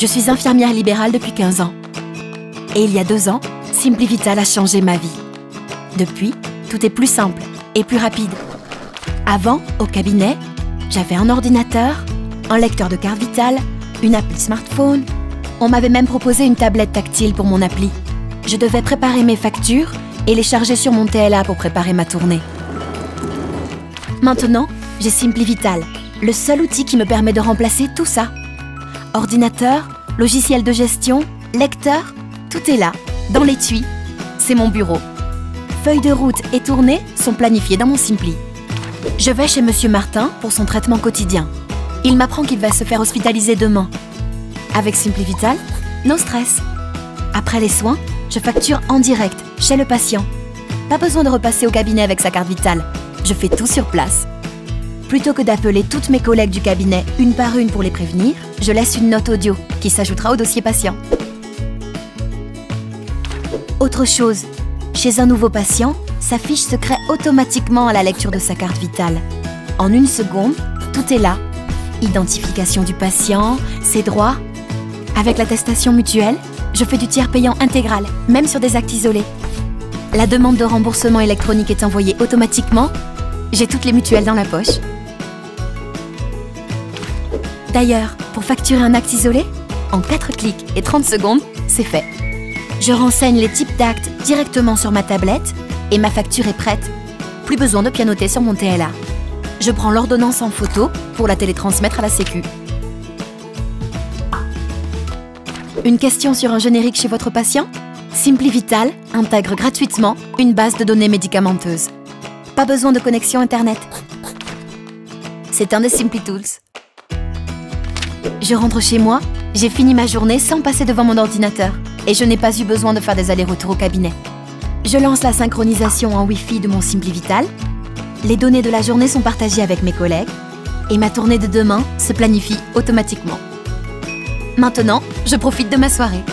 Je suis infirmière libérale depuis 15 ans. Et il y a deux ans, SimpliVital a changé ma vie. Depuis, tout est plus simple et plus rapide. Avant, au cabinet, j'avais un ordinateur, un lecteur de carte vitale, une appli smartphone. On m'avait même proposé une tablette tactile pour mon appli. Je devais préparer mes factures et les charger sur mon TLA pour préparer ma tournée. Maintenant, j'ai SimpliVital, le seul outil qui me permet de remplacer tout ça. Ordinateur, logiciel de gestion, lecteur, tout est là, dans l'étui. C'est mon bureau. Feuilles de route et tournées sont planifiées dans mon Simpli. Je vais chez Monsieur Martin pour son traitement quotidien. Il m'apprend qu'il va se faire hospitaliser demain. Avec SimpliVital, no stress. Après les soins, je facture en direct, chez le patient. Pas besoin de repasser au cabinet avec sa carte vitale. Je fais tout sur place. Plutôt que d'appeler toutes mes collègues du cabinet une par une pour les prévenir, je laisse une note audio qui s'ajoutera au dossier patient. Autre chose, chez un nouveau patient, sa fiche se crée automatiquement à la lecture de sa carte vitale. En une seconde, tout est là. Identification du patient, ses droits. Avec l'attestation mutuelle, je fais du tiers payant intégral, même sur des actes isolés. La demande de remboursement électronique est envoyée automatiquement. J'ai toutes les mutuelles dans la poche. D'ailleurs, pour facturer un acte isolé, en 4 clics et 30 secondes, c'est fait. Je renseigne les types d'actes directement sur ma tablette et ma facture est prête. Plus besoin de pianoter sur mon TLA. Je prends l'ordonnance en photo pour la télétransmettre à la Sécu. Une question sur un générique chez votre patient? SimpliVital intègre gratuitement une base de données médicamenteuses. Pas besoin de connexion Internet. C'est un des SimpliTools. Je rentre chez moi, j'ai fini ma journée sans passer devant mon ordinateur et je n'ai pas eu besoin de faire des allers-retours au cabinet. Je lance la synchronisation en Wi-Fi de mon SimpliVital. Les données de la journée sont partagées avec mes collègues et ma tournée de demain se planifie automatiquement. Maintenant, je profite de ma soirée.